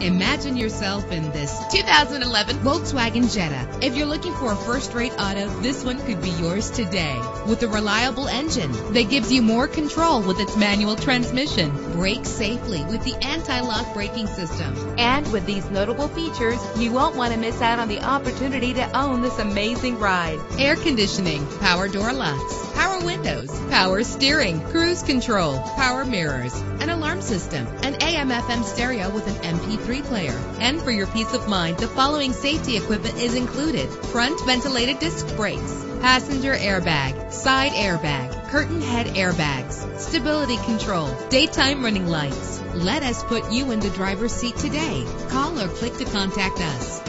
Imagine yourself in this 2011 Volkswagen Jetta. If you're looking for a first-rate auto, this one could be yours today. With a reliable engine that gives you more control with its manual transmission. Brake safely with the anti-lock braking system. And with these notable features, you won't want to miss out on the opportunity to own this amazing ride. Air conditioning, power door locks, power windows, power steering, cruise control, power mirrors, an alarm system, an AM FM stereo with an MP3 player. And for your peace of mind, the following safety equipment is included. Front ventilated disc brakes, passenger airbag, side airbag, curtain head airbags, stability control, daytime running lights. Let us put you in the driver's seat today. Call or click to contact us.